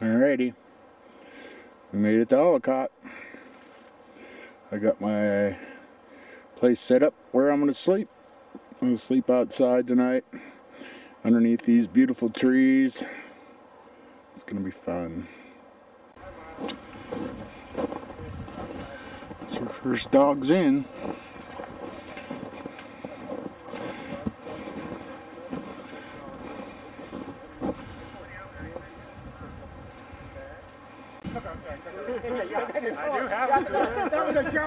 Alrighty. We made it to Ollokot. I got my place set up where I'm going to sleep. I'm going to sleep outside tonight underneath these beautiful trees. It's going to be fun. So first dog's in.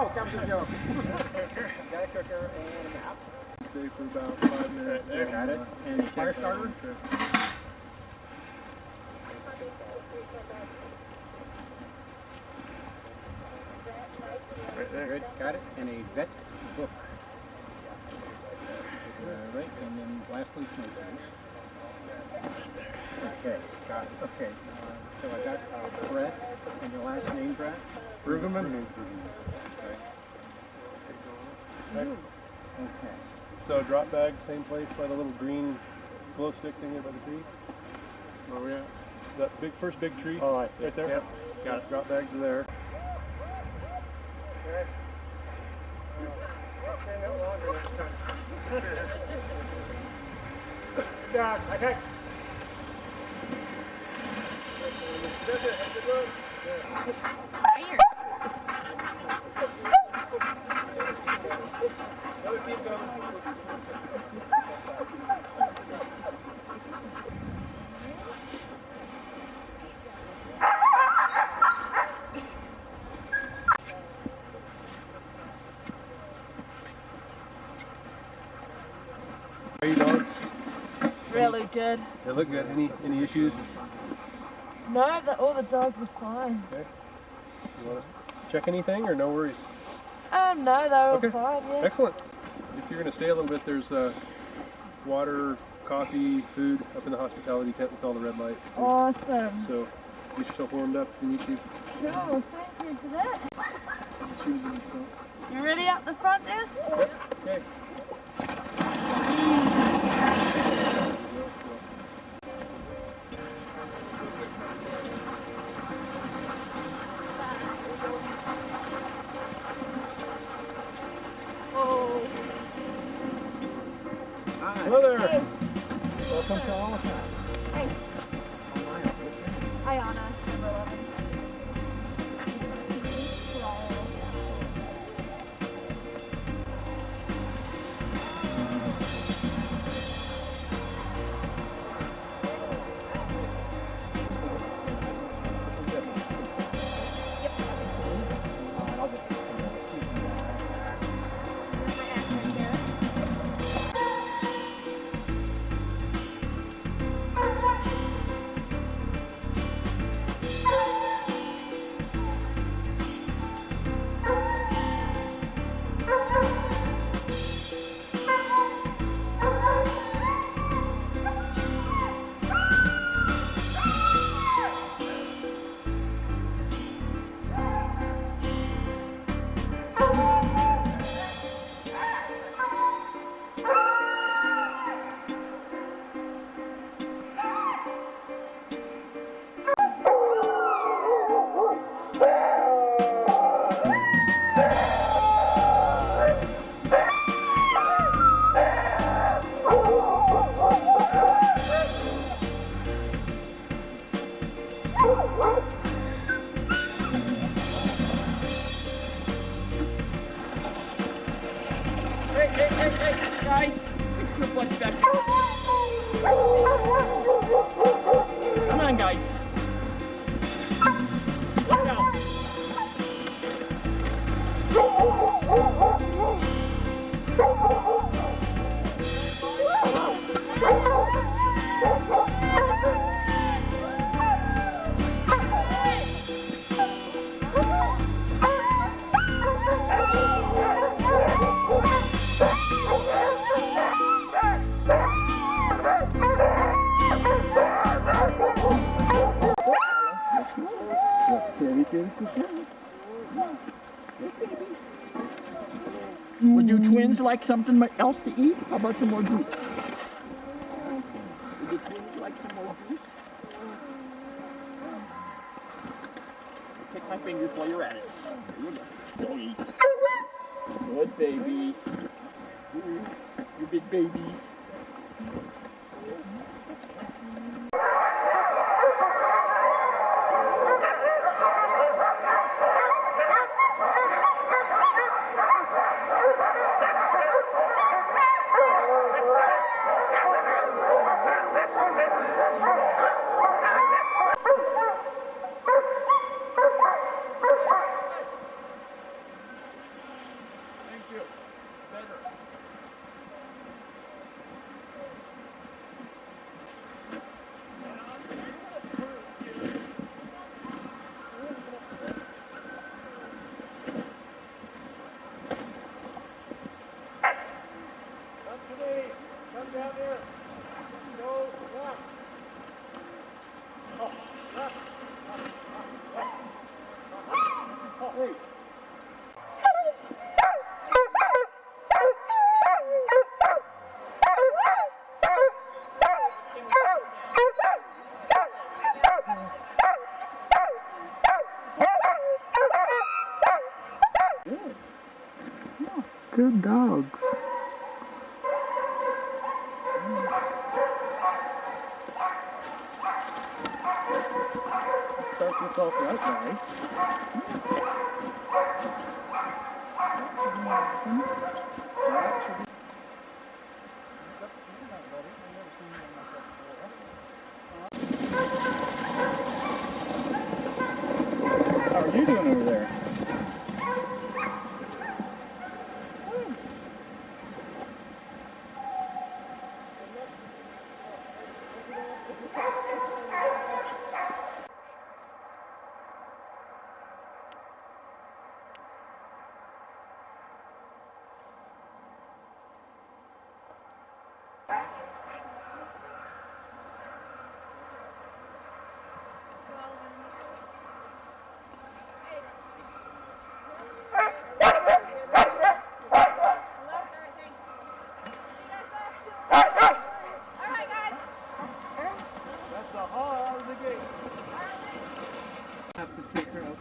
That was a joke. That was a joke. got a cooker and a map. Stay for about five minutes. There, got it. And fire starter. Right there. Good. Got it. And a vet book. All right. And then lastly, snowshoes. Okay. Got it. Okay. Uh, so I got uh, Brett and your last name, Brett. Brueggemann. Okay. Okay. So drop bag, same place by the little green glow stick thing there by the tree. Where we at? That big first big tree. Oh, I see. Right there. Yep. Got it. Drop bags are there. Yeah, okay. Are you dogs? Really good. They look good. Any any issues? No, the, all the dogs are fine. You want to check anything or no worries? Um, no, they were Okay. fine, yeah. Excellent. If you're going to stay a little bit, there's uh, water, coffee, food up in the hospitality tent with all the red lights. Too. Awesome. So get yourself warmed up if you need to. Cool, thank you for that. Shoes in the front. You ready up the front there? Okay. Would you twins like something else to eat? How about some more juice? Would you twins like some more juice? Pick my fingers while you're at it. There you go. Doggy. Good baby. You big babies. Thank you. Better. Come to me. Come down there. Go left. Oh, left. Oh, wait. Good dogs. Start this off right, guys. How are you doing over there? That's the haul out of the gate. Have to take her up.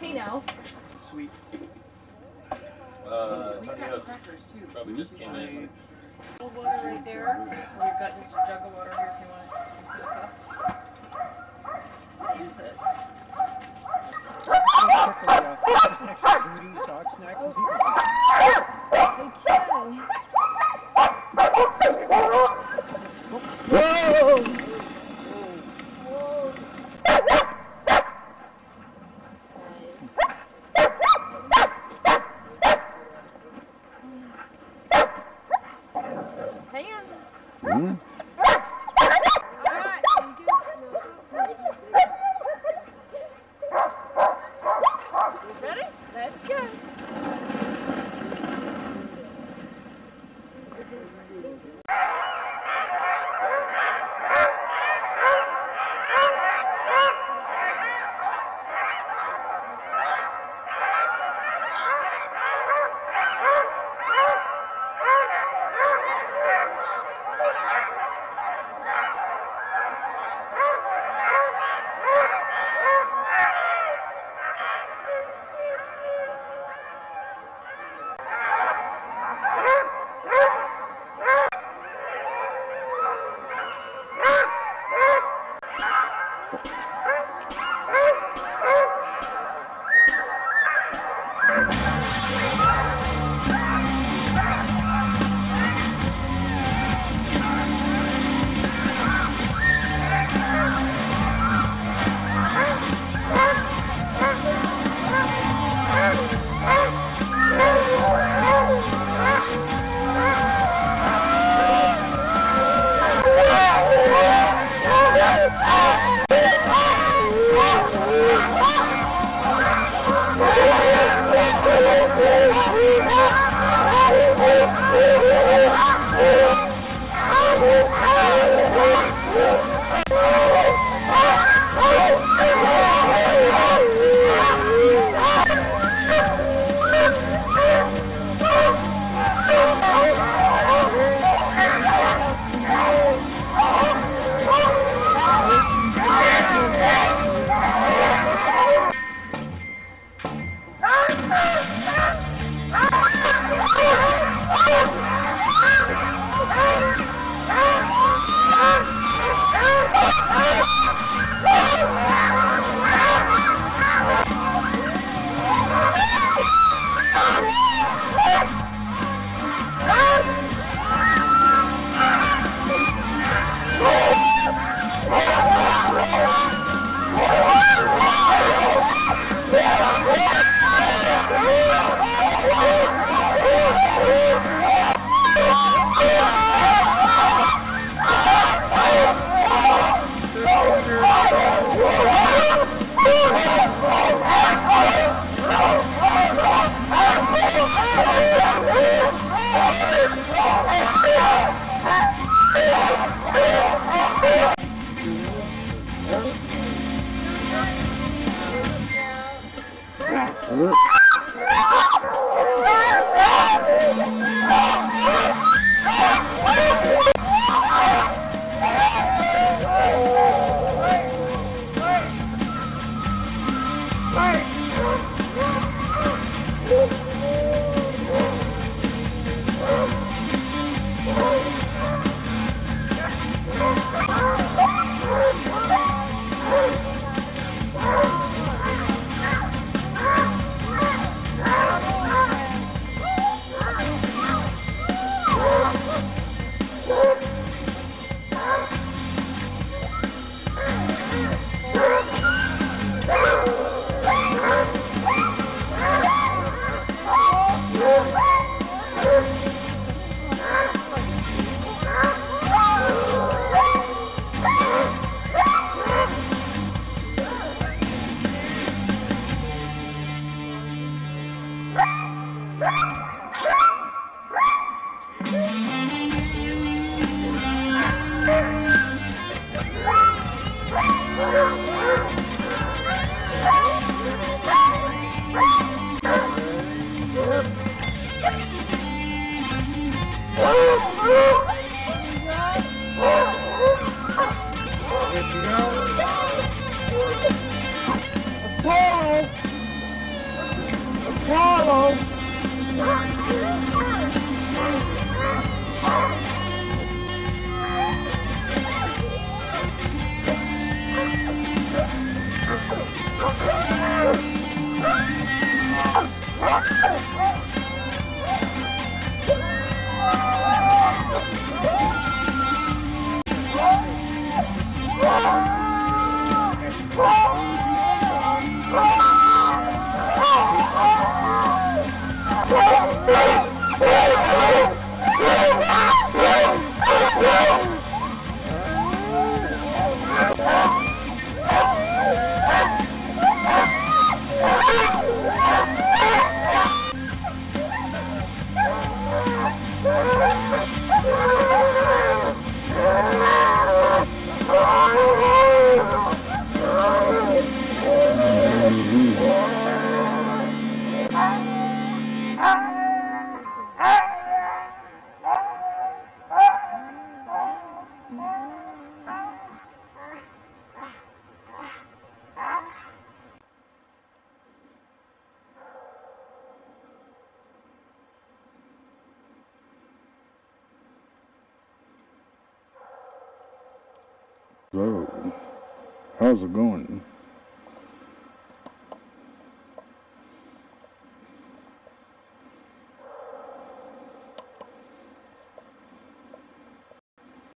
Hey now. Sweet. Uh, Tony probably just came in. Cold water right there. We've got just a jug of water here if you want it. Just do a cup. Use this. Just extra booties, dog snacks, and people. Okay. Hang So, how's it going?